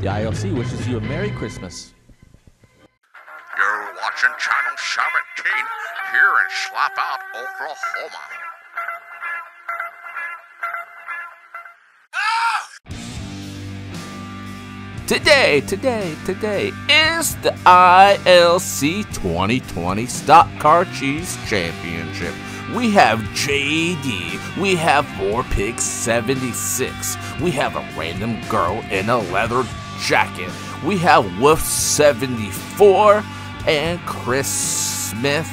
The ILC wishes you a Merry Christmas. You're watching Channel 17 here in Slapout, Oklahoma. Today, today, today is the ILC 2020 Stock Car Cheese Championship. We have JD, we have Warpig 76, we have a random girl in a leather jacket, we have Wolf 74, and Chris Smith,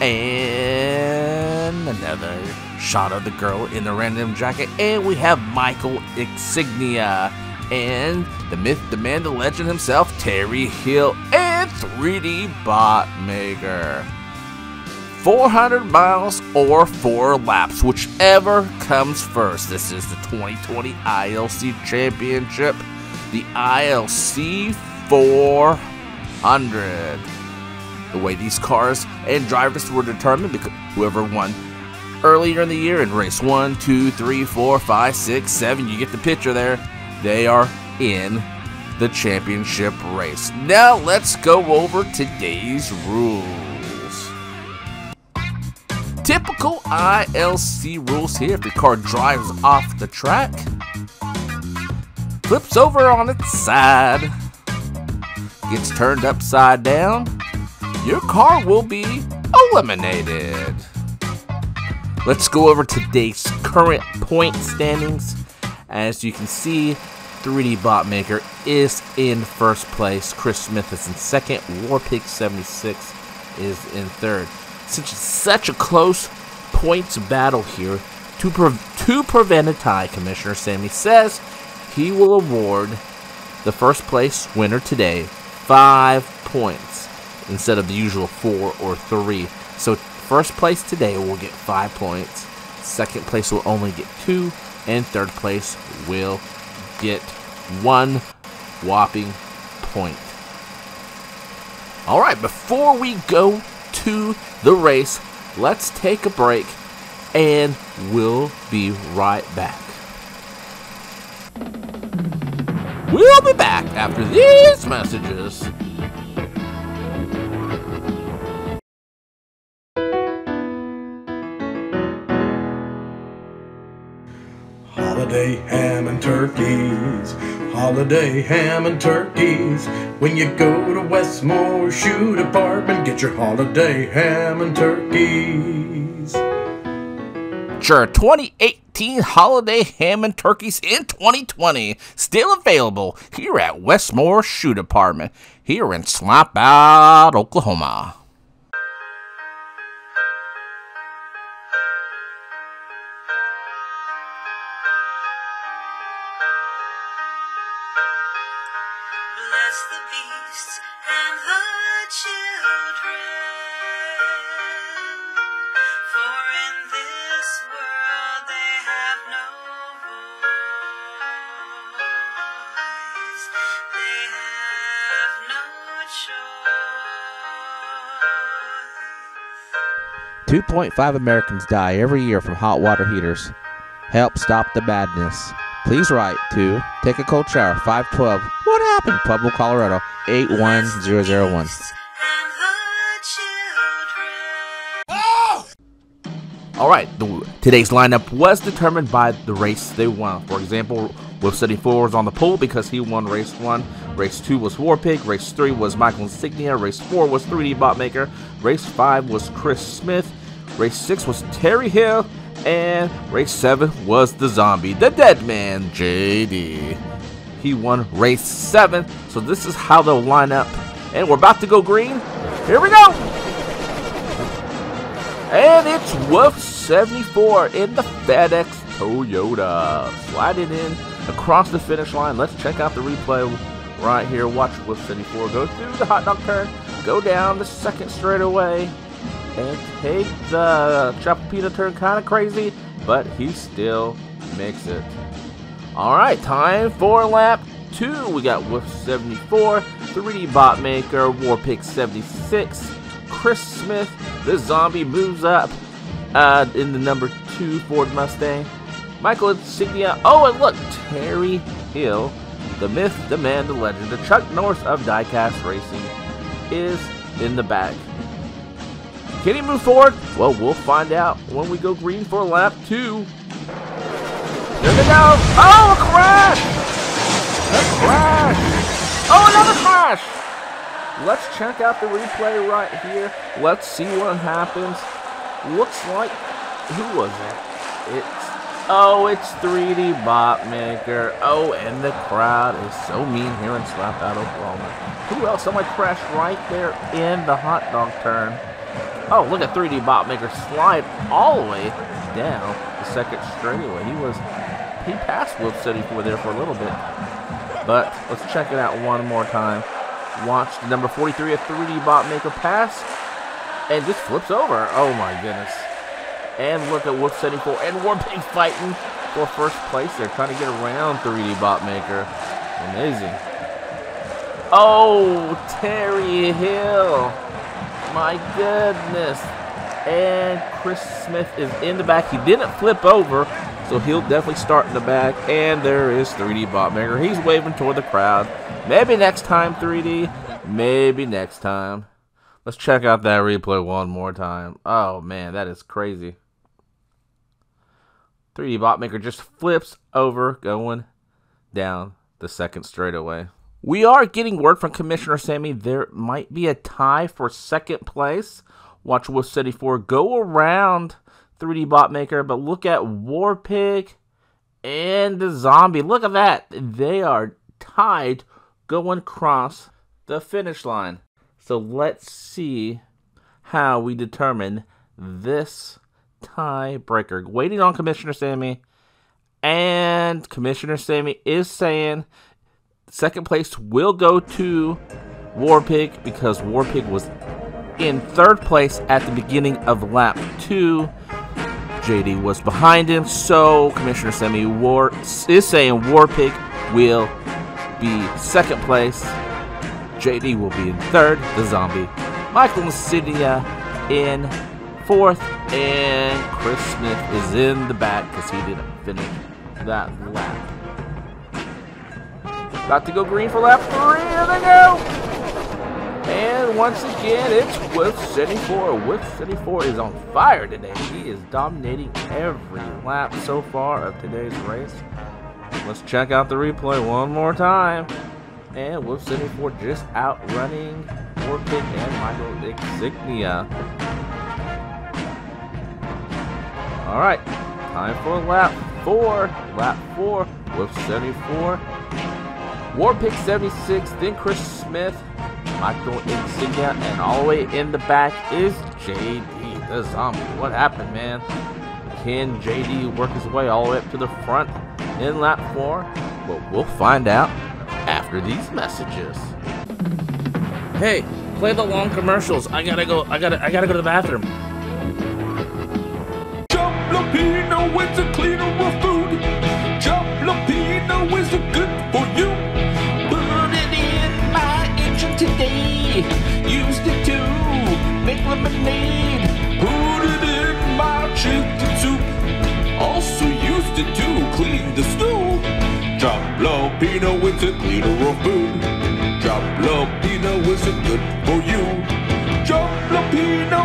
and another shot of the girl in the random jacket, and we have Michael Insignia and the myth, the man, the legend himself, Terry Hill, and 3D Bot Maker. 400 miles or 4 laps, whichever comes first. This is the 2020 ILC Championship, the ILC 400. The way these cars and drivers were determined, because whoever won earlier in the year in race 1, 2, 3, 4, 5, 6, 7, you get the picture there they are in the championship race. Now let's go over today's rules. Typical ILC rules here if your car drives off the track, flips over on its side, gets turned upside down, your car will be eliminated. Let's go over today's current point standings. As you can see, 3D Bot Maker is in first place. Chris Smith is in second. Warpig 76 is in third. Since it's such a close points battle here, to, pre to prevent a tie, Commissioner Sammy says he will award the first place winner today five points instead of the usual four or three. So first place today will get five points. Second place will only get two and third place will get one whopping point. All right, before we go to the race, let's take a break and we'll be right back. We'll be back after these messages. Holiday ham and turkeys, holiday ham and turkeys. When you go to Westmore Shoe Department, get your holiday ham and turkeys. Sure, 2018 holiday ham and turkeys in 2020 still available here at Westmore Shoe Department here in Slapout, Oklahoma. 2.5 Americans die every year from hot water heaters. Help stop the madness. Please write to Take a Cold Shower 512 What Happened? Pueblo, Colorado 81001. And the children. All right, the, today's lineup was determined by the race they won. For example, Wolf 74 was on the pole because he won race 1. Race 2 was Warpig. Race 3 was Michael Insignia. Race 4 was 3D Botmaker. Race 5 was Chris Smith. Race 6 was Terry Hill. And race 7 was the zombie, the dead man, JD. He won race 7. So this is how they'll line up. And we're about to go green. Here we go. And it's Wolf 74 in the FedEx Toyota. Sliding in across the finish line. Let's check out the replay right here. Watch Wolf 74 go through the hot dog turn, go down the second straightaway, and take the Chapapita turn kind of crazy, but he still makes it. All right, time for lap two. We got Wolf 74, 3D Bot Maker, Warpig 76, Chris Smith, the zombie moves up uh, in the number two Ford Mustang. Michael Insignia. Oh, and look, Terry Hill The myth, the man, the legend, the Chuck Norris of Diecast Racing is in the bag. Can he move forward? Well, we'll find out when we go green for lap two. There they go. Oh, a crash! A crash! Oh, another crash! Let's check out the replay right here. Let's see what happens. Looks like who was it? It's oh, it's 3D Bot Maker. Oh, and the crowd is so mean here in Slap Out, Oklahoma. Who else? Someone crashed right there in the hot dog turn. Oh, look at 3D Bot Maker slide all the way down the second straightaway. He was he passed Wolf 74 there for a little bit. But let's check it out one more time. Watch the number 43 of 3D Bot Maker pass and just flips over. Oh my goodness. And look at Wolf 74 and Warpig fighting for first place. They're trying to get around 3D Bot Maker. Amazing. Oh, Terry Hill. My goodness. And Chris Smith is in the back. He didn't flip over, so he'll definitely start in the back. And there is 3D Bot Maker. He's waving toward the crowd. Maybe next time, 3D. Maybe next time. Let's check out that replay one more time. Oh, man, that is crazy. 3D Bot Maker just flips over going down the second straightaway. We are getting word from Commissioner Sammy there might be a tie for second place. Watch Wolf 74 go around 3D Bot Maker, but look at War Pig and the Zombie. Look at that. They are tied going across the finish line. So let's see how we determine this tiebreaker. Waiting on Commissioner Sammy. And Commissioner Sammy is saying second place will go to Warpig because Warpig was in third place at the beginning of lap two. JD was behind him, so Commissioner Sammy War is saying Warpig will be second place. JD will be in third, the zombie. Michael Nasidia in fourth, and Chris Smith is in the back because he didn't finish that lap. About to go green for lap three. Here they go. And once again, it's Wolf 74. Wolf 74 is on fire today. He is dominating every lap so far of today's race. Let's check out the replay one more time. And Wolf 74 just outrunning Warpig and Michael Insignia. Alright, time for lap four. Lap four, Wolf 74. Warpig 76, then Chris Smith, Michael Insignia, and all the way in the back is JD, the zombie. What happened, man? Can JD work his way all the way up to the front in lap four? Well, we'll find out after these messages. Hey, play the long commercials. I gotta go. I gotta. I gotta go to the bathroom. Jalapeno is a cleaner food. Jalapeno is a good Jalapeno is a cleaner of food. Jalapeno is a good for you. Jalapeno.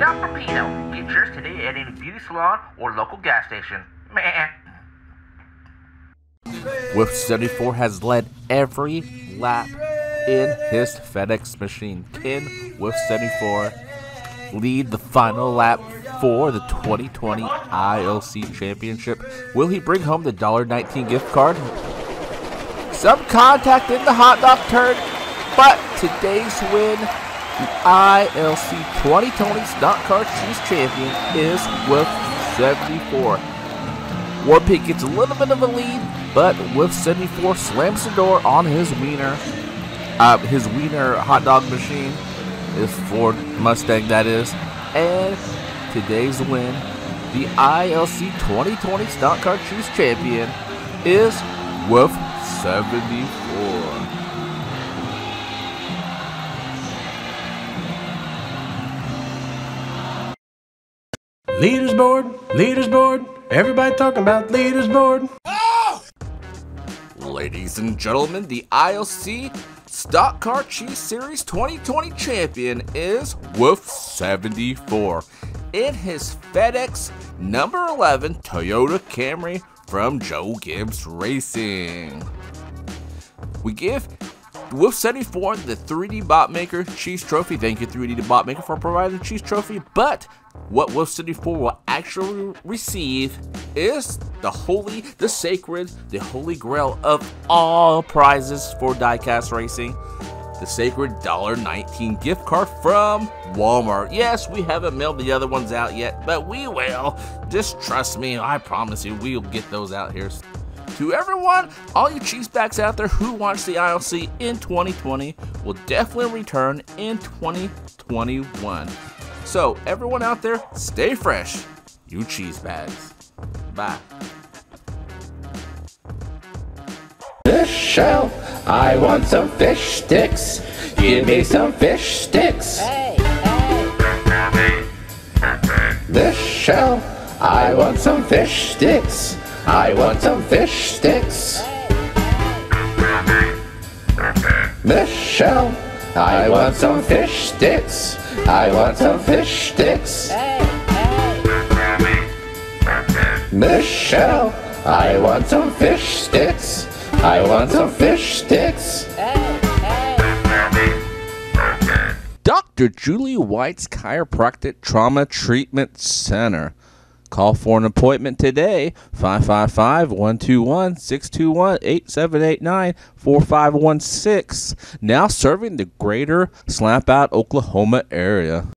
Jalapeno. Get yours today at any beauty salon or local gas station. Meh. Wolf 74 has led every lap in his FedEx machine. Can Wolf 74 lead the final lap for the 2020 ILC Championship? Will he bring home the $1.19 gift card? Some contact in the hot dog turn, but today's win, the ILC 2020 Stock Car Cheese Champion is Wolf 74. Warpig gets a little bit of a lead, but with 74 slams the door on his wiener, uh, his wiener hot dog machine, his Ford Mustang that is, and today's win, the ILC 2020 Stock Car Cheese Champion is Wolf 74. Leaders board, leaders board. Everybody talking about leaders board. Ladies and gentlemen, the ILC Stock Car Cheese Series 2020 champion is Wolf 74 in his FedEx number 11 Toyota Camry from Joe Gibbs Racing. We give Wolf 74 the 3D Bot Maker Cheese Trophy. Thank you, 3D Bot Maker, for providing the Cheese Trophy. But what Wolf 74 will actually receive is the holy, the sacred, the holy grail of all prizes for diecast racing. The sacred $1.19 gift card from Walmart. Yes, we haven't mailed the other ones out yet, but we will. Just trust me, I promise you, we'll get those out here. To everyone, all you cheesebacks out there who watched the ILC in 2020 will definitely return in 2021. So, everyone out there, stay fresh, you cheese bags. Bye. This shelf, I want some fish sticks. Give me some fish sticks. This shelf, I want some fish sticks. I want some fish sticks. This shelf, I want some fish sticks. I want some fish sticks. This shelf, I want some fish sticks. I want some fish sticks. Dr. Julie White's Chiropractic Trauma Treatment Center. Call for an appointment today, 555 121 621 8789 4516. Now serving the greater Slapout, Oklahoma area.